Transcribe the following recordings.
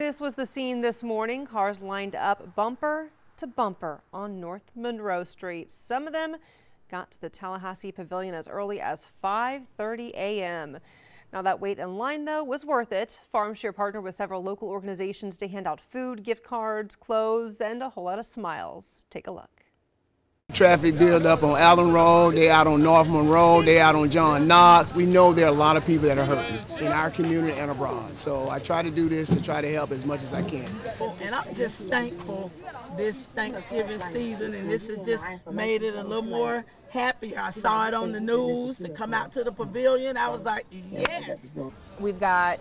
This was the scene this morning. Cars lined up bumper to bumper on North Monroe Street. Some of them got to the Tallahassee Pavilion as early as 5:30 a.m. Now that wait in line though was worth it. FarmShare partnered with several local organizations to hand out food, gift cards, clothes, and a whole lot of smiles. Take a look. Traffic build up on Allen Road, they out on North Monroe, they out on John Knox. We know there are a lot of people that are hurting in our community and abroad. So I try to do this to try to help as much as I can. And I'm just thankful this Thanksgiving season and this has just made it a little more happy. I saw it on the news to come out to the pavilion. I was like, yes. We've got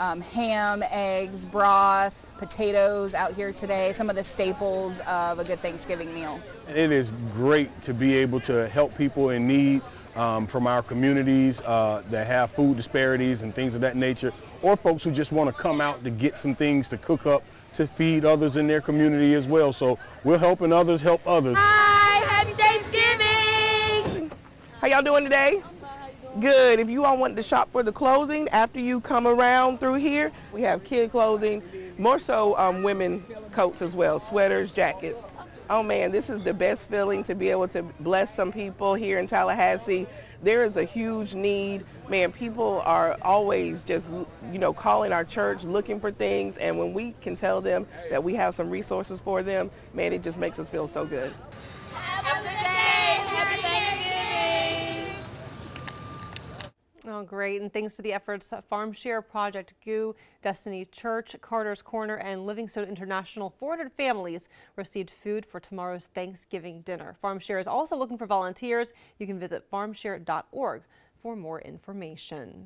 um, ham, eggs, broth, potatoes out here today, some of the staples of a good Thanksgiving meal. It is great to be able to help people in need um, from our communities uh, that have food disparities and things of that nature, or folks who just want to come out to get some things to cook up to feed others in their community as well. So we're helping others help others. Hi, happy Thanksgiving! How y'all doing today? Good. If you all want to shop for the clothing after you come around through here, we have kid clothing, more so um, women coats as well, sweaters, jackets. Oh man, this is the best feeling to be able to bless some people here in Tallahassee. There is a huge need. Man, people are always just, you know, calling our church looking for things and when we can tell them that we have some resources for them, man, it just makes us feel so good. Oh, great. And thanks to the efforts uh, of FarmShare, Project GOO, Destiny Church, Carter's Corner, and Livingstone International, 400 families received food for tomorrow's Thanksgiving dinner. FarmShare is also looking for volunteers. You can visit farmshare.org for more information.